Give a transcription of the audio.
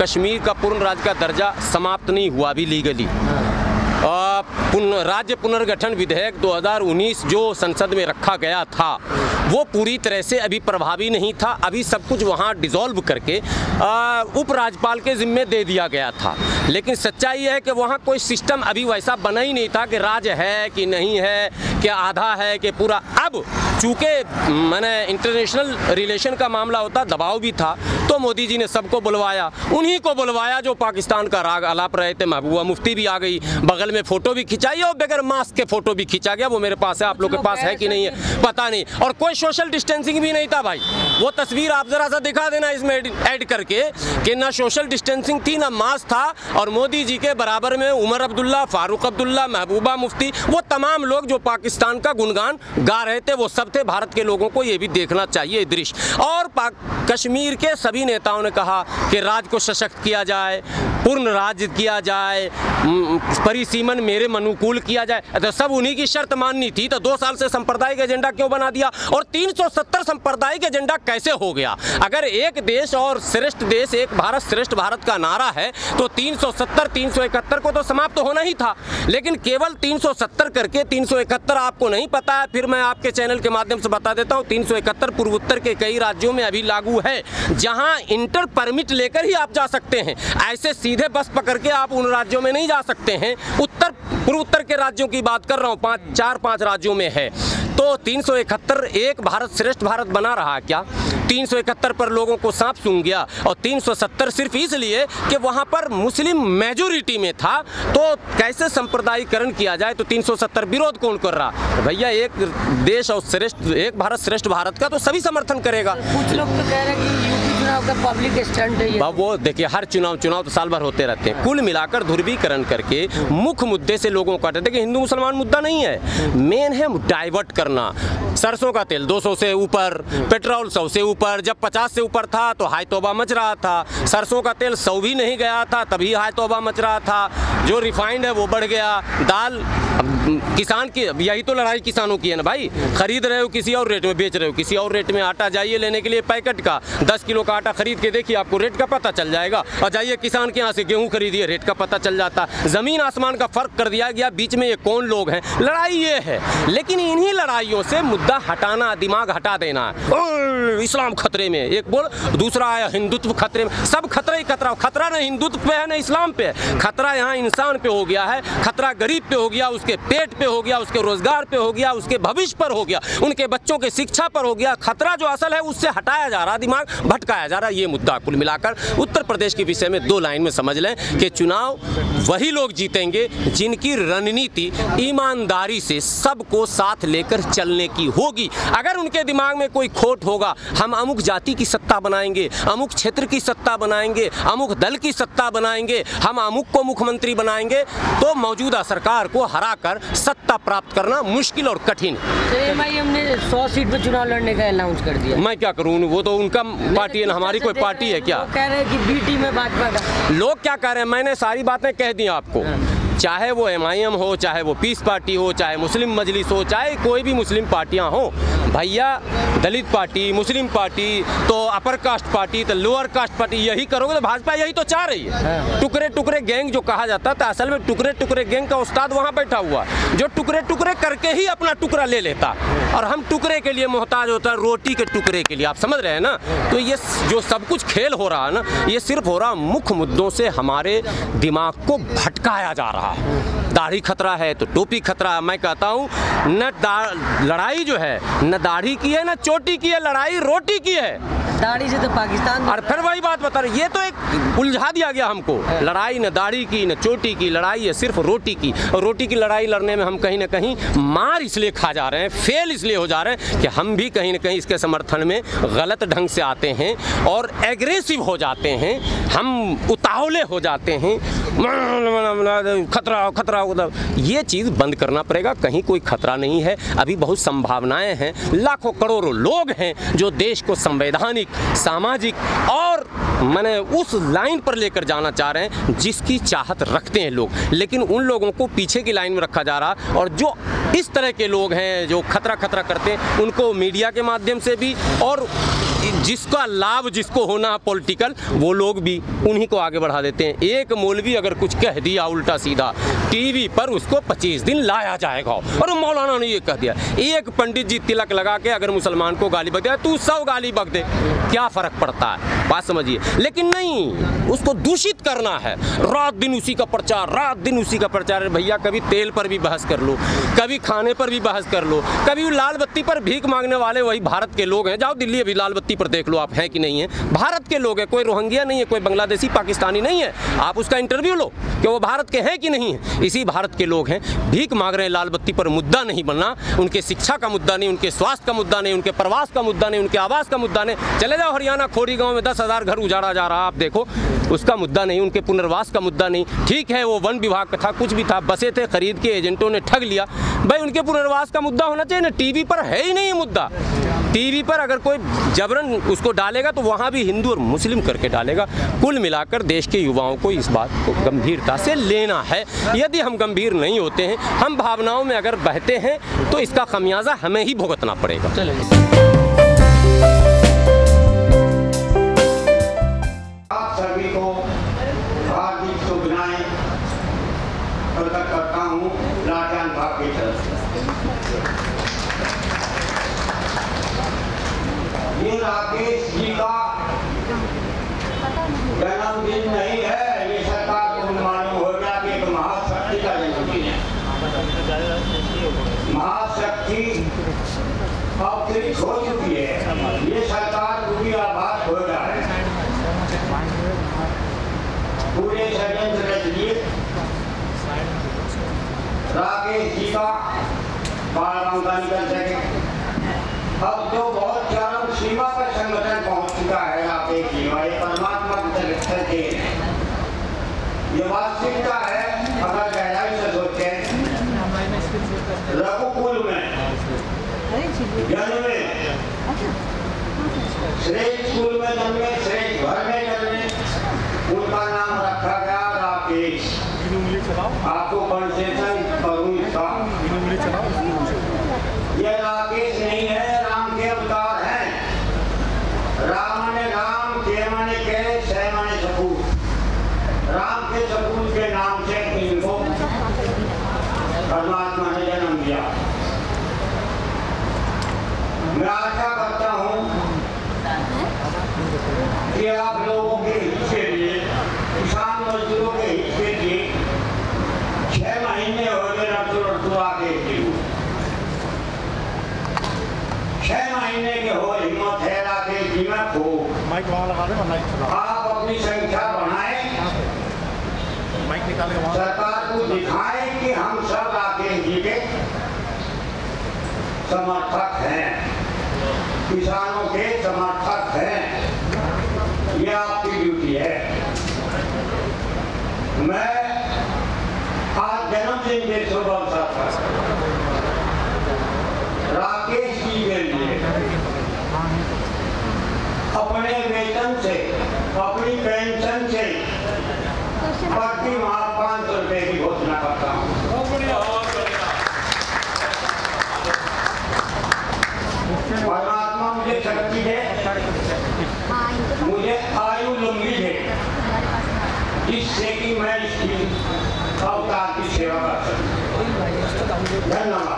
कश्मीर का पूर्ण राज्य का दर्जा समाप्त नहीं हुआ अभी लीगली पुन, राज्य पुनर्गठन विधेयक 2019 जो संसद में रखा गया था वो पूरी तरह से अभी प्रभावी नहीं था। अभी सब कुछ वहाँ डिसॉल्व करके उपराज्यपाल के जिम्मे दे दिया गया था। लेकिन सच्चाई है कि वहाँ कोई सिस्टम अभी वैसा बना ही नहीं था कि राज्य है कि नहीं है कि आधा है कि पूरा? अब चूँकि मैंने इंटरनेशनल रिलेशन का मामला होता दबाव भी था तो मोदी जी ने सबको बुलवाया। उन्हीं को बुलवाया जो पाकिस्तान का राग अलाप रहे थे महबूबा मुफ्ती भी आ गई बगल में फ़ोटो भी खिंचाई और बगैर मास्क के फ़ोटो भी खींचा गया। वो मेरे पास है आप लोग के पास है कि नहीं है? पता नहीं। और कोई सोशल डिस्टेंसिंग भी नहीं था भाई। वो तस्वीर आप जरा सा दिखा देना इसमें ऐड करके कि ना सोशल डिस्टेंसिंग थी ना मास्क था। और मोदी जी के बराबर में उमर अब्दुल्ला फारूक अब्दुल्ला महबूबा मुफ्ती वो तमाम लोग जो पाकिस्तान का गुणगान गा रहे थे, वो सब थे। भारत के लोगों को ये भी देखना चाहिए दृश्य। और कश्मीर के सभी नेताओं ने कहा कि राज्य को सशक्त किया जाए, पूर्ण राज्य किया जाए परिसीमन मेरे अनुकूल किया जाए। तो सब उन्हीं की शर्त माननी थी। तो दो साल से सांप्रदायिक एजेंडा क्यों बना दिया? और 370 सांप्रदायिक एजेंडा कैसे हो गया? अगर एक देश और श्रेष्ठ देश, एक भारत श्रेष्ठ भारत का नारा है तो 370 371 को तो समाप्त तो होना ही था। लेकिन केवल 370 करके 371 आपको नहीं पता है फिर मैं आपके चैनल के माध्यम से बता देता हूँ, तीन सौ इकहत्तर पूर्वोत्तर के कई राज्यों में अभी लागू है, जहाँ इंटर परमिट लेकर ही आप जा सकते हैं। ऐसे सीधे बस पकड़ के आप उन राज्यों में नहीं जा सकते हैं। उत्तर पूर्वोत्तर के राज्यों की बात कर रहा हूँ, पाँच, चार, पाँच राज्यों में है। तो तीन एक भारत श्रेष्ठ भारत बना रहा है क्या? तीन पर लोगों को सांप सूंघ गया और 370 सिर्फ़ इसलिए कि वहाँ पर मुस्लिम मेजोरिटी में था। तो कैसे संप्रदायीकरण किया जाए? तो 370 विरोध कौन कर रहा? तो भैया, एक देश और श्रेष्ठ, एक भारत श्रेष्ठ भारत का तो सभी समर्थन करेगा। कुछ लोग तो कह रहे हैं कि चुनाव का पब्लिक स्टैंड है वो देखिए, हर चुनाव चुनाव तो साल भर होते रहते हैं। कुल मिलाकर ध्रुवीकरण करके मुख्य मुद्दे से लोगों को हटाते हिंदू मुसलमान मुद्दा नहीं है। मेन है डाइवर्ट करना। सरसों का तेल 200 से ऊपर, पेट्रोल 100 से ऊपर, जब 50 से ऊपर था तो हाई तोबा मच रहा था। सरसों का तेल 100 भी नहीं गया था, तभी हाई तोबा मच रहा था। जो रिफाइंड है वो बढ़ गया। दाल किसान की यही तो लड़ाई किसानों की है ना भाई? खरीद रहे हो किसी और रेट में, बेच रहे हो किसी और रेट में आटा, जाइए लेने के लिए पैकेट का। दस किलो का आटा खरीद के देखिए, आपको रेट का पता चल जाएगा। और जाइए किसान के यहाँ से गेहूँ खरीदिए रेट का पता चल जाता। ज़मीन आसमान का फ़र्क कर दिया गया, बीच में ये कौन लोग हैं? लड़ाई ये है। लेकिन इन्हीं लड़ाइयों से मुद्दा हटाना दिमाग हटा देना। इस्लाम खतरे में एक बोल, दूसरा आया हिंदुत्व खतरे में। सब खतरा ही खतरा। खतरा ना हिंदुत्व पे है, न इस्लाम पे खतरा यहाँ इंसान पे हो गया है, खतरा गरीब पे हो गया, उसके पेट पे हो गया, उसके रोज़गार पे हो गया, उसके भविष्य पर हो गया, उनके बच्चों के शिक्षा पर हो गया। खतरा जो असल है, उससे हटाया जा रहा, दिमाग भटकाया जा रहा, ये मुद्दा कुल मिलाकर। उत्तर प्रदेश के विषय में दो लाइन में समझ लें कि चुनाव वही लोग जीतेंगे जिनकी रणनीति ईमानदारी से सबको साथ लेकर चलने की होगी। अगर उनके दिमाग में कोई खोट होगा हम अमुक जाति की सत्ता बनाएँगे अमुक क्षेत्र की सत्ता बनाएँगे अमुक दल की सत्ता बनाएँगे हम अमुक को मुख्यमंत्री बनाएँगे तो मौजूदा सरकार को हराकर सत्ता प्राप्त करना मुश्किल और कठिन। है तो एमआईएम ने 100 सीट पर चुनाव लड़ने का अनाउंस कर दिया। मैं क्या करूँ? वो तो उनका पार्टी है ना हमारी कोई पार्टी है क्या? कह रहे हैं कि बी टीम है भाजपा का लोग क्या कह रहे हैं? मैंने सारी बातें कह दी आपको। चाहे वो एमआईएम हो चाहे वो पीस पार्टी हो चाहे मुस्लिम मजलिस हो चाहे कोई भी मुस्लिम पार्टियाँ हो भैया दलित पार्टी मुस्लिम पार्टी तो अपर कास्ट पार्टी तो लोअर कास्ट पार्टी यही करोगे तो भाजपा यही तो चाह रही है। टुकड़े टुकड़े गैंग जो कहा जाता था असल में टुकड़े टुकड़े गैंग का उस्ताद वहाँ बैठा हुआ जो टुकड़े टुकड़े करके ही अपना टुकड़ा ले लेता। और हम टुकड़े के लिए मोहताज होता है रोटी के टुकड़े के लिए आप समझ रहे हैं ना? तो ये जो सब कुछ खेल हो रहा है ना ये सिर्फ़ हो रहा मुख्य मुद्दों से हमारे दिमाग को भटकाया जा रहा है दाढ़ी खतरा है तो टोपी खतरा है। मैं कहता हूँ न लड़ाई जो है न दाढ़ी की है न चोटी की है लड़ाई रोटी की है। दाढ़ी से तो पाकिस्तान और फिर वही बात बता रहे ये तो एक उलझा दिया गया हमको। लड़ाई न दाढ़ी की न चोटी की लड़ाई है सिर्फ़ रोटी की। और रोटी की लड़ाई लड़ने में हम कहीं ना कहीं मार इसलिए खा जा रहे हैं फेल इसलिए हो जा रहे हैं कि हम भी कहीं ना कहीं इसके समर्थन में गलत ढंग से आते हैं और एग्रेसिव हो जाते हैं हम उतावले हो जाते हैं। खतरा हो खतरा, उधर। ये चीज़ बंद करना पड़ेगा, कहीं कोई खतरा नहीं है। अभी बहुत संभावनाएँ हैं। लाखों करोड़ों लोग हैं जो देश को संवैधानिक, सामाजिक और मैंने उस लाइन पर लेकर जाना चाह रहे हैं, जिसकी चाहत रखते हैं लोग। लेकिन उन लोगों को पीछे की लाइन में रखा जा रहा और जो इस तरह के लोग हैं, जो खतरा खतरा करते हैं, उनको मीडिया के माध्यम से भी और जिसका लाभ जिसको होना है पॉलिटिकल वो लोग भी उन्हीं को आगे बढ़ा देते हैं। एक मौलवी अगर कुछ कह दिया उल्टा सीधा टीवी पर उसको 25 दिन लाया जाएगा। और मौलाना ने ये कह दिया, एक पंडित जी तिलक लगा के अगर मुसलमान को गाली बग दे तो सब गाली बग दे, क्या फ़र्क पड़ता है? बात समझिए। लेकिन नहीं, उसको दूषित करना है। रात दिन उसी का प्रचार, रात दिन उसी का प्रचार। भैया, कभी तेल पर भी बहस कर लो, कभी खाने पर भी बहस कर लो, कभी लाल बत्ती पर भीख मांगने वाले वही भारत के लोग हैं। जाओ दिल्ली अभी लाल बत्ती पर देख लो, आप हैं कि नहीं है। भारत के लोग हैं, कोई रोहंगिया नहीं है, कोई बांग्लादेशी, पाकिस्तानी नहीं है। आप उसका इंटरव्यू लो कि वो भारत के हैं कि नहीं है। इसी भारत के लोग हैं। भीख मांग रहे हैं लाल बत्ती पर मुद्दा नहीं बनना। उनके शिक्षा का मुद्दा नहीं, उनके स्वास्थ्य का मुद्दा नहीं, उनके प्रवास का मुद्दा नहीं, उनके आवास का मुद्दा नहीं। चले जाओ हरियाणा, खोड़ी गाँव में दस हज़ार घर उजाड़ा जा रहा आप देखो। उसका मुद्दा नहीं, उनके पुनर्वास का मुद्दा नहीं। ठीक है, वो वन विभाग का था, कुछ भी था, बसे थे, खरीद के एजेंटों ने ठग लिया। भाई, उनके पुनर्वास का मुद्दा होना चाहिए ना, टीवी पर है ही नहीं ये मुद्दा। टीवी पर अगर कोई जबरन उसको डालेगा तो वहाँ भी हिंदू और मुस्लिम करके डालेगा। कुल मिलाकर देश के युवाओं को इस बात को गंभीरता से लेना है। यदि हम गंभीर नहीं होते हैं, हम भावनाओं में अगर बहते हैं तो इसका खमियाजा हमें ही भुगतना पड़ेगा। राकेश जी का। जन्मदिन नहीं है, ये सरकार को मालूम हो गया कि एक महाशक्ति का जन्मदिन है। महाशक्ति अवतरित हो चुकी है। ये सरकार पूरी आबाद हो जाए पूरे षड्यंत्र रच राकेश जी का बाल का निकल सके अब जो बहुत चरम सीमा पर संगठन पहुँच चुका है राकेश जी और ये परमात्मा की तरफ़ से देन है ये वास्तविकता है अगर गहराई से सोचें रघुकुल में, जन्मे। श्रेष्ठ स्कूल में जन्मे, श्रेष्ठ घर में जन्मे। उनका नाम रखा गया राकेश। आपको कंसेशन करूँ इसका यह राकेश नहीं है राम के अवतार हैं राम ने राम के माने के सह माने सपूत राम के सपूत के नाम से इनको परमात्मा ने जन्म दिया मैं आशा करता हूँ कि आप लोगों के हित के लिए किसान मजदूरों के हित के लिए छह महीने हो गए रटू रटू आगे जीव छह महीने के हो हिम्मत है राके जी में खूब माइक वहाँ लगा दे माइक चला आप अपनी संख्या बढ़ाएँ। माइक निकाल वहाँ। सरकार को दिखाएँ कि हम सब राकेश जी के समर्थक हैं। किसानों के समर्थक हैं। ये आपकी ड्यूटी है। मैं आज जन्मदिन के शुभ अवसर पर राकेश जी के लिए अपने वेतन से अपनी पेंशन से। प्रति माह पाँच सौ रुपए की घोषणा करता हूँ। परमात्मा मुझे शक्ति दे। मुझे आयु लंबी दे। जिससे कि मैं इसकी अवतार की सेवा कर सकूँ। धन्यवाद।